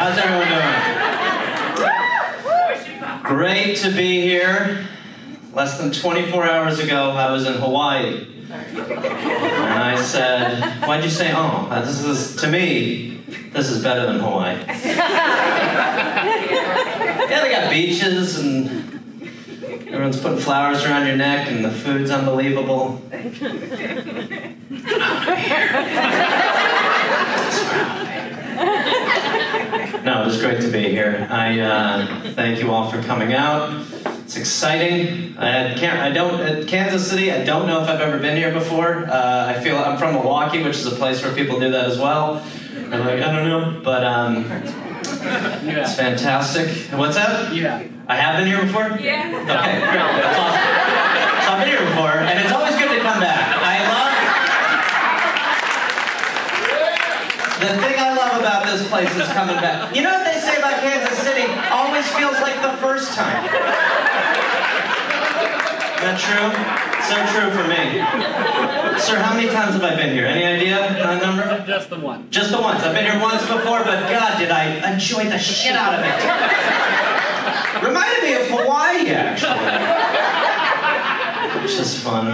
How's everyone doing? Great to be here. Less than 24 hours ago, I was in Hawaii. And I said, why'd you say, oh, uh, this is, to me, this is better than Hawaii. yeah, they got beaches and everyone's putting flowers around your neck and the food's unbelievable. No, it was great to be here. I uh, thank you all for coming out. It's exciting. I, had, I don't at Kansas City. I don't know if I've ever been here before. Uh, I feel I'm from Milwaukee, which is a place where people do that as well. I'm like I don't know, but um, yeah. it's fantastic. What's up? Yeah. I have been here before. Yeah. Okay, great. That's awesome. So I've been here before, and it's always good to come back. I love the thing I love about this place is coming back. You know what they say about Kansas City? Always feels like the first time. Is that true? So true for me. Sir, how many times have I been here? Any idea? Number? Just the one. Just the once. I've been here once before, but God, did I enjoy the shit out of it. Reminded me of Hawaii, actually. Which is fun.